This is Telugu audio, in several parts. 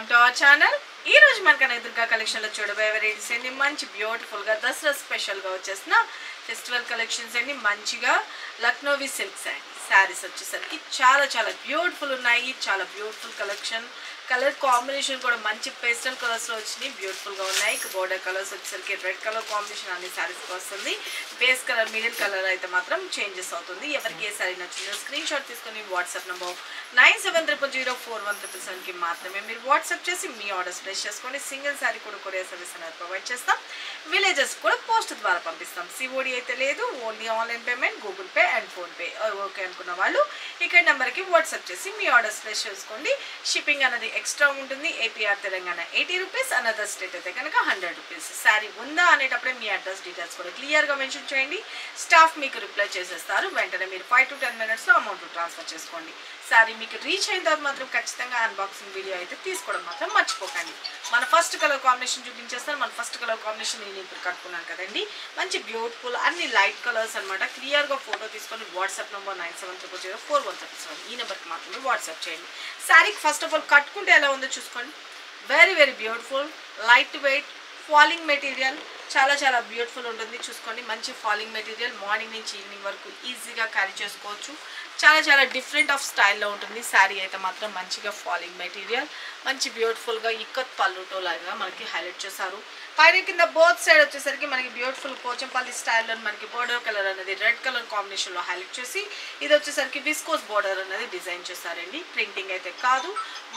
వెల్కమ్ టు అవర్ ఛానల్ ఈ రోజు మనకన్నా దుర్గా కలెక్షన్లో చూడబోయే వెరైటీస్ అండి మంచి బ్యూటిఫుల్గా దసరా స్పెషల్గా వచ్చేసిన ఫెస్టివల్ కలెక్షన్స్ అండి మంచిగా లక్నోవి సిల్క్ శారీస్ వచ్చేసరికి చాలా చాలా బ్యూటిఫుల్ ఉన్నాయి. చాలా బ్యూటిఫుల్ కలెక్షన్ కలర్ కాంబినేషన్ కూడా మంచి పేస్టల్ కలర్స్లో వచ్చినాయి. బ్యూటిఫుల్గా ఉన్నాయి. బోర్డర్ కలర్స్ వచ్చేసరికి రెడ్ కలర్ కాంబినేషన్ అన్ని సారీస్ వస్తుంది. బేస్ కలర్ మిడిల్ కలర్ అయితే మాత్రం చేంజెస్ అవుతుంది. ఎవరికి ఏ సారీ నచ్చిందో స్క్రీన్ షాట్ తీసుకొని WhatsApp number nine seven triple zero four one triple సెవెన్కి మాత్రమే మీరు వాట్సాప్ చేసి మీ ఆర్డర్స్ ప్లేస్ చేసుకోండి. సింగిల్ శారీ కూడా కొరియర్ సర్వీస్ అనేది ప్రొవైడ్ చేస్తాం. విలేజెస్ కూడా పోస్ట్ ద్వారా పంపిస్తాం. సిఓడి అయితే లేదు. Only online payment Google Pay and PhonePe okay అనుకున్న వాళ్ళు ఇక్కడ నెంబర్కి వాట్సాప్ చేసి మీ ఆర్డర్స్ ప్లేస్ చేసుకోండి. షిప్పింగ్ అనేది ఎక్స్ట్రా ఉంటుంది APR Telangana. Eighty rupees another state అయితే కనుక హండ్రెడ్ రూపీస్ శారీ ఉందా అనేటప్పుడే మీ అడ్రస్ డీటెయిల్స్ కూడా క్లియర్గా మెన్షన్ చేయండి. స్టాఫ్ మీకు రిప్లై చేసేస్తారు. వెంటనే మీరు ఫైవ్ టు టెన్ మినిట్స్లో అమౌంట్ ట్రాన్స్ఫర్ చేసుకోండి. శారీ మీకు రీచ్ అయిన తర్వాత మాత్రం ఖచ్చితంగా అన్బాక్సింగ్ వీడియో అయితే తీసుకోవడం మాత్రం మర్చిపోకండి. మన ఫస్ట్ కలర్ కాంబినేషన్ చూపించేస్తాను మన ఫస్ట్ కలర్ కాంబినేషన్ నేను ఇప్పుడు కట్టుకున్నాను కదండి. మంచి బ్యూటిఫుల్ అన్ని లైట్ కలర్స్ అనమాట క్లియర్గా ఫోటో తీసుకొని WhatsApp number nine seven triple zero four one triple seven ఈ నెంబర్కి మాత్రమే వాట్సాప్ చేయండి. శారీకి ఫస్ట్ ఆఫ్ ఆల్ కట్టుకుంటే ఎలా ఉందో చూసుకోండి. Very very beautiful light weight falling material చాలా చాలా బ్యూటిఫుల్ ఉంటుంది. చూసుకోండి మంచి ఫాలింగ్ మెటీరియల్ మార్నింగ్ నుంచి ఈవినింగ్ వరకు ఈజీగా క్యారీ చేసుకోవచ్చు. చాలా చాలా డిఫరెంట్ ఆఫ్ స్టైల్లో ఉంటుంది. శారీ అయితే మాత్రం మంచిగా ఫాలింగ్ మెటీరియల్ మంచి బ్యూటిఫుల్గా ఇక్కత్ పల్లుటో లాగా మనకి హైలైట్ చేశారు. పైన కింద బోత్ సైడ్ వచ్చేసరికి మనకి బ్యూటిఫుల్ కోచంపల్లి స్టైల్లో మనకి బోర్డర్ కలర్ అనేది రెడ్ కలర్ కాంబినేషన్లో హైలైట్ చేసి ఇది వచ్చేసరికి విస్కోస్ బోర్డర్ అనేది డిజైన్ చేశారండి. ప్రింటింగ్ అయితే కాదు.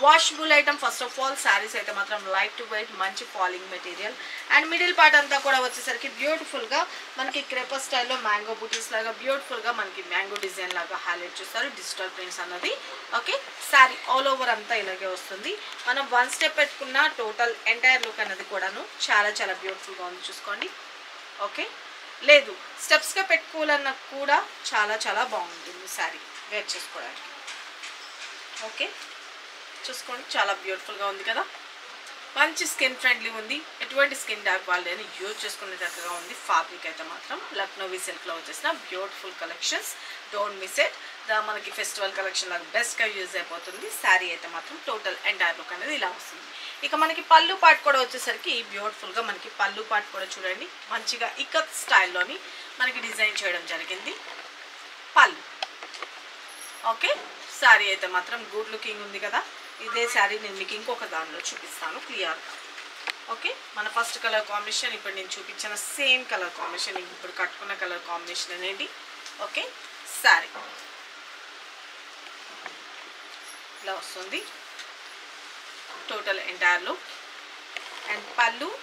Washable item first of all saris అయితే మాత్రం లైట్ టు వెయిట్ మంచి falling material and middle part అంతా కూడా వచ్చేసరికి బ్యూటిఫుల్గా మనకి క్రేపర్ స్టైల్లో మ్యాంగో బూటీస్ లాగా బ్యూటిఫుల్గా మనకి మ్యాంగో డిజైన్ లాగా హైలైట్ చేస్తారు డిజిటల్ ప్రింట్స్ అన్నది. ఓకే శారీ ఆల్ ఓవర్ అంతా ఇలాగే వస్తుంది. మనం వన్ స్టెప్ పెట్టుకున్న టోటల్ ఎంటైర్ లుక్ అనేది కూడాను చాలా చాలా బ్యూటిఫుల్గా ఉంది చూసుకోండి. ఓకే లేదు స్టెప్స్గా పెట్టుకోవాలన్నా కూడా చాలా చాలా బాగుంటుంది శారీ వేర్ చేసుకోవడానికి. ఓకే చూసుకోండి చాలా బ్యూటిఫుల్గా ఉంది కదా? మంచి స్కిన్ ఫ్రెండ్లీ ఉంది. ఎటువంటి స్కిన్ డార్క్ వాళ్ళని యూజ్ చేసుకునేటట్టుగా ఉంది. ఫ్యాబ్రిక్ అయితే మాత్రం లక్నోవి సిల్క్లో వచ్చేసిన beautiful collections don't miss it దా మనకి ఫెస్టివల్ కలెక్షన్ లాగా బెస్ట్గా యూజ్ అయిపోతుంది. శారీ అయితే మాత్రం టోటల్ ఎంటైర్ లుక్ అనేది ఇలా వస్తుంది. ఇక మనకి పళ్ళు పాట్ కూడా వచ్చేసరికి బ్యూటిఫుల్గా మనకి పళ్ళు పాట్ కూడా చూడండి. మంచిగా ఇకత్ స్టైల్లోని మనకి డిజైన్ చేయడం జరిగింది. పళ్ళు. ఓకే శారీ అయితే మాత్రం గుడ్ లుకింగ్ ఉంది కదా. ఇదే శారీ నేను మీకు ఇంకొక దానిలో చూపిస్తాను క్లియర్. ఓకే? మన ఫస్ట్ కలర్ కాంబినేషన్ ఇప్పుడు నేను చూపించిన సేమ్ కలర్ కాంబినేషన్ ఇప్పుడు కట్టుకున్న కలర్ కాంబినేషన్ అనేది ఓకే? శారీ. ఇలా వస్తుంది. టోటల్ ఎంటైర్లో అండ్ పళ్ళు.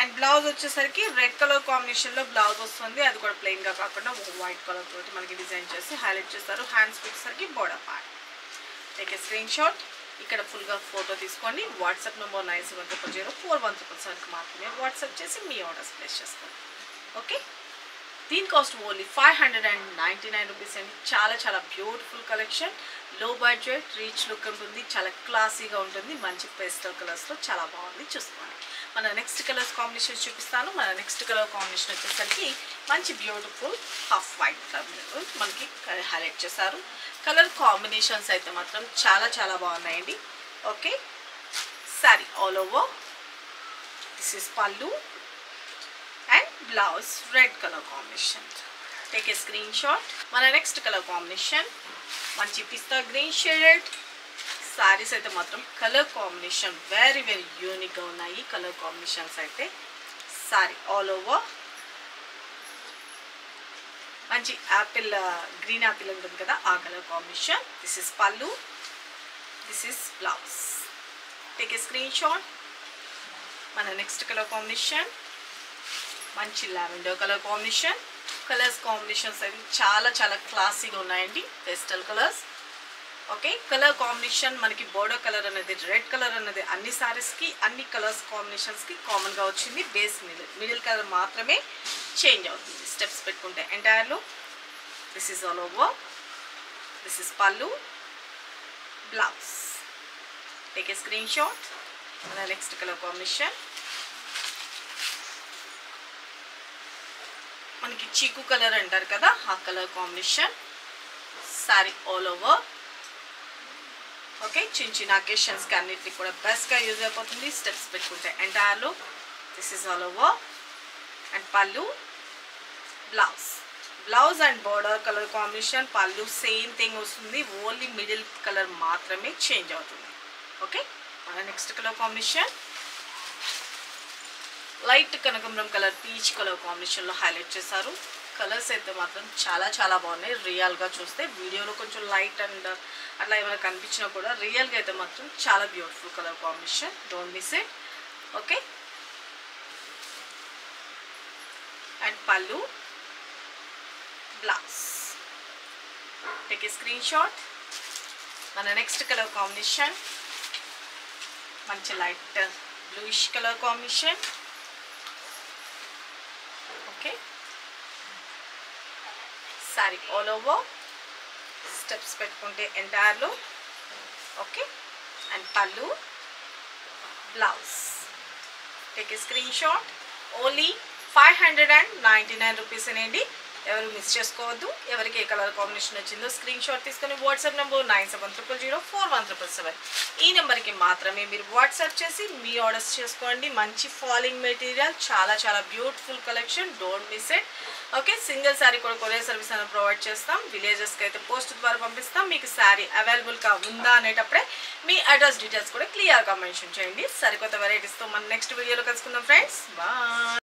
అండ్ బ్లౌజ్ వచ్చేసరికి రెడ్ కలర్ కాంబినేషన్లో బ్లౌజ్ వస్తుంది. అది కూడా ప్లెయిన్గా కాకుండా వైట్ కలర్ తోటి మనకి డిజైన్ చేసి హైలైట్ చేస్తారు. హ్యాండ్స్ వచ్చేసరికి border part take a screenshot ఇక్కడ ఫుల్గా ఫోటో తీసుకోండి WhatsApp number nine seven triple zero four one triple సెవెన్కి మాత్రమే వాట్సాప్ చేసి మీ ఆర్డర్స్ ప్లేస్ చేసుకోండి. ఓకే దీని cost only five hundred and ninety nine rupees అండి. చాలా చాలా బ్యూటిఫుల్ కలెక్షన్లో బడ్జెట్ రీచ్ లుక్ ఉంటుంది. చాలా క్లాసీగా ఉంటుంది. మంచి పేస్టల్ కలర్స్లో చాలా బాగుంది. చూసుకోండి. మన నెక్స్ట్ కలర్స్ కాంబినేషన్ చూపిస్తాను. మన నెక్స్ట్ కలర్ కాంబినేషన్ వచ్చేసరికి మంచి బ్యూటిఫుల్ హాఫ్ వైట్ కలర్ మనకి హైలైట్ చేశారు. కలర్ కాంబినేషన్స్ అయితే మాత్రం చాలా చాలా బాగున్నాయండి. Okay sari all over this is pallu and blouse red colour combination take a screenshot మన నెక్స్ట్ కలర్ కాంబినేషన్ మంచి పిస్తా గ్రీన్ షేడెడ్ సారీస్ అయితే మాత్రం కలర్ కాంబినేషన్ వెరీ వెరీ యూనిక్గా ఉన్నాయి. కలర్ కాంబినేషన్స్ అయితే సారీ ఆల్ ఓవర్ మంచి యాపిల్ గ్రీన్ యాపిల్ ఉంటుంది కదా ఆ colour combination. This is pallu this is blouse take a screenshot మన నెక్స్ట్ కలర్ కాంబినేషన్. మంచి lavender colour combination. Colours combinations అవి చాలా చాలా క్లాసీగా ఉన్నాయండి. Pastel colours okay colour combination మనకి బోర్డర్ కలర్ అనేది రెడ్ కలర్ అనేది అన్ని సారీస్కి అన్ని కలర్స్ కాంబినేషన్స్కి కామన్గా వచ్చింది. బేస్ మిడిల్ మిడిల్ కలర్ మాత్రమే చేంజ్ అవుతుంది. స్టెప్స్ పెట్టుకుంటే ఎంటైర్లో this is all over this is pallu blouse take a screenshot next colour combination మనకి చీకు కలర్ అంటారు కదా ఆ colour combination sari all over okay చిన్న చిన్న అకేషన్స్కి అన్నిటికి కూడా బెస్ట్గా యూజ్ అయిపోతుంది స్టెప్స్ పెట్టుకుంటే ఎంటైర్లో this is all over. And pallu blouse. Blouse and border colour combination pallu same thing వస్తుంది ఓన్లీ మిడిల్ కలర్ మాత్రమే చేంజ్ అవుతుంది. ఓకే మన నెక్స్ట్ కలర్ కాంబినేషన్. లైట్ కనకంబరం కలర్ పీచ్ కలర్ కాంబినేషన్లో హైలైట్ చేశారు. కలర్స్ అయితే మాత్రం చాలా చాలా బాగున్నాయి. రియల్గా చూస్తే వీడియోలో కొంచెం లైట్ అండ్ అట్లా ఏమైనా కనిపించినా కూడా రియల్గా అయితే మాత్రం చాలా beautiful colour combination. Don't miss it okay and pallu blouse take a screenshot మన నెక్స్ట్ కలర్ కాంబినేషన్. మంచి light bluish colour combination. Okay sari all over steps పెట్టుకుంటే ఎంటైర్లో okay? And pallu blouse take a screenshot only five hundred and ninety nine rupees అనేది ఎవరు మిస్ చేసుకోవద్దు. ఎవరికి ఏ కలర్ కాంబినేషన్ వచ్చిందో స్క్రీన్ షాట్ తీసుకొని WhatsApp number nine seven triple zero four one triple seven ఈ నెంబర్కి మాత్రమే మీరు వాట్సాప్ చేసి మీ ఆర్డర్స్ చేసుకోండి. మంచి ఫాలింగ్ మెటీరియల్ చాలా చాలా beautiful collection don't miss it okay single sari కూడా కొరియర్ సర్వీస్ అనేది ప్రొవైడ్ చేస్తాం. విలేజెస్కి అయితే పోస్ట్ ద్వారా పంపిస్తాం. మీకు శారీ అవైలబుల్గా ఉందా అనేటప్పుడే మీ అడ్రస్ డీటెయిల్స్ కూడా క్లియర్గా మెన్షన్ చేయండి. సరికొత్త వెరైటీస్తో మనం నెక్స్ట్ వీడియోలో కలుసుకుందాం ఫ్రెండ్స్ బాయ్